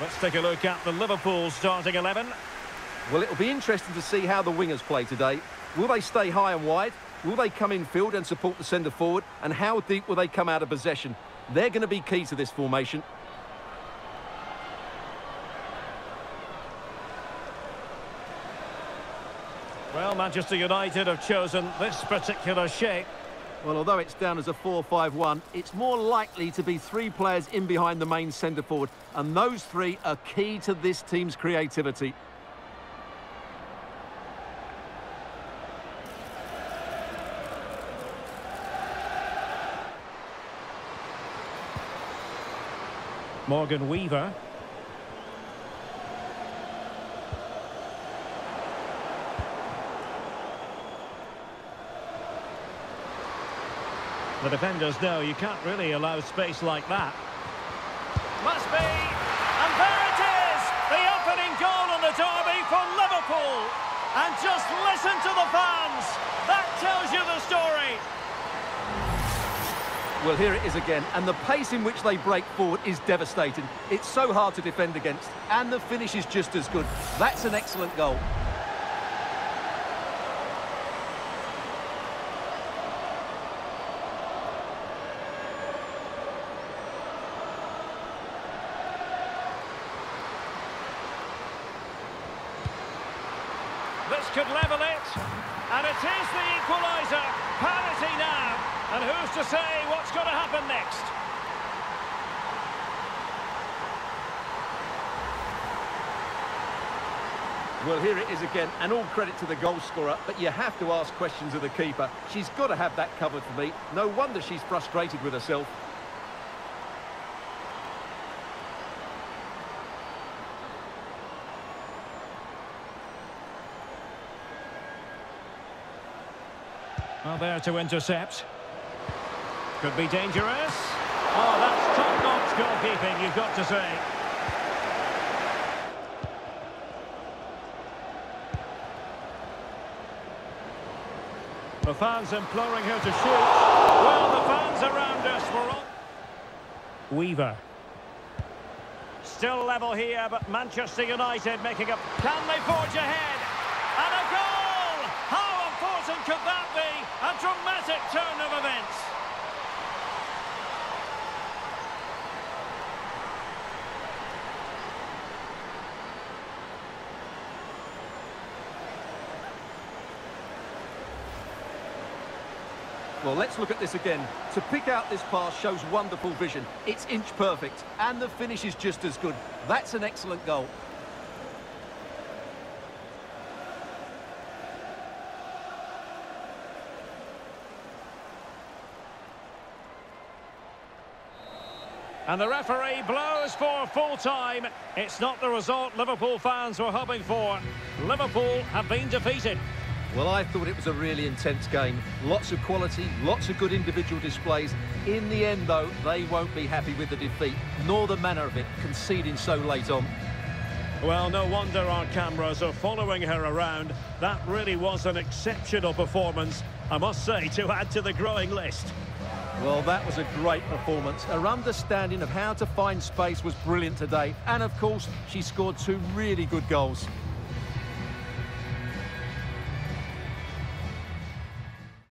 Let's take a look at the Liverpool starting 11. Well, it'll be interesting to see how the wingers play today. Will they stay high and wide? Will they come in field and support the centre forward? And how deep will they come out of possession? They're going to be key to this formation. Well, Manchester United have chosen this particular shape. Well, although it's down as a 4-5-1, it's more likely to be three players in behind the main centre forward, and those three are key to this team's creativity. Morgan Weaver. The defenders know you can't really allow space like that. Must be! And there it is! The opening goal on the derby for Liverpool! And just listen to the fans! That tells you the story! Well, here it is again, and the pace in which they break forward is devastating. It's so hard to defend against, and the finish is just as good. That's an excellent goal. This could level it. And it is the equaliser. Parity now. And who's to say what's going to happen next? Well, here it is again, and all credit to the goal scorer, but you have to ask questions of the keeper. She's got to have that covered for me. No wonder she's frustrated with herself. Well, there to intercept. Could be dangerous. Oh, that's top-notch goalkeeping, you've got to say. The fans imploring her to shoot. Well, the fans around us were all... Weaver. Still level here, but Manchester United making up. Can they forge ahead? And a goal! How important could that be? A dramatic turn of events. Well, let's look at this again. To pick out this pass shows wonderful vision. It's inch perfect, and the finish is just as good. That's an excellent goal. And the referee blows for full time. It's not the result Liverpool fans were hoping for. Liverpool have been defeated. Well, I thought it was a really intense game. Lots of quality, lots of good individual displays. In the end, though, they won't be happy with the defeat, nor the manner of it, conceding so late on. Well, no wonder our cameras are following her around. That really was an exceptional performance, I must say, to add to the growing list. Well, that was a great performance. Her understanding of how to find space was brilliant today. And, of course, she scored two really good goals.